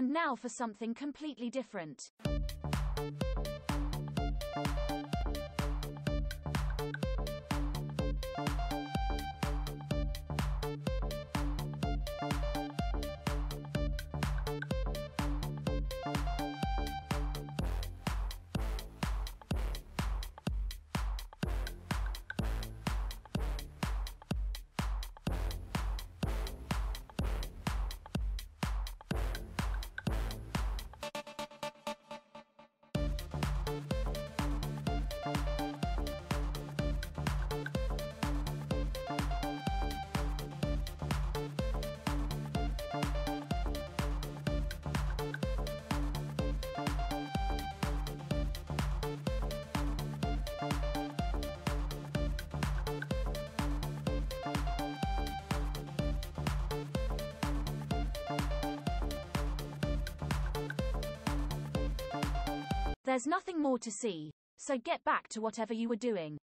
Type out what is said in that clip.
And now for something completely different. There's nothing more to see, so get back to whatever you were doing.